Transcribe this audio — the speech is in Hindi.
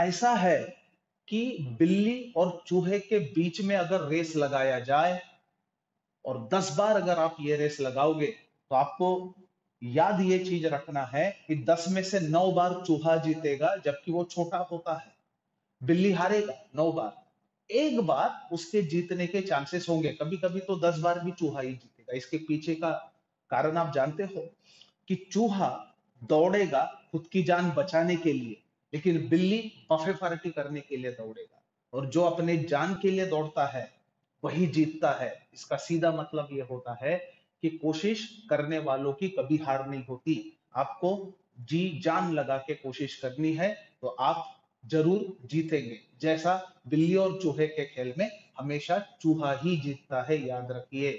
ऐसा है कि बिल्ली और चूहे के बीच में अगर रेस लगाया जाए और दस बार अगर आप ये रेस लगाओगे तो आपको याद ये चीज़ रखना है कि दस में से नौ बार चूहा जीतेगा जबकि वो छोटा होता है। बिल्ली हारेगा नौ बार। एक बार उसके जीतने के चांसेस होंगे। कभी कभी तो दस बार भी चूहा ही जीतेगा। इसके पीछे का कारण आप जानते हो कि चूहा दौड़ेगा खुद की जान बचाने के लिए। लेकिन बिल्ली बफे पार्टी करने के लिए दौड़ेगा। और जो अपने जान के लिए दौड़ता है, वही जीतता है। इसका सीधा मतलब ये होता है कि कोशिश करने वालों की कभी हार नहीं होती। आपको जी जान लगा के कोशिश करनी है तो आप ज़रूर जीतेंगे। जैसा बिल्ली और चूहे के खेल में हमेशा चूहा ही जीतता है, याद रखिए।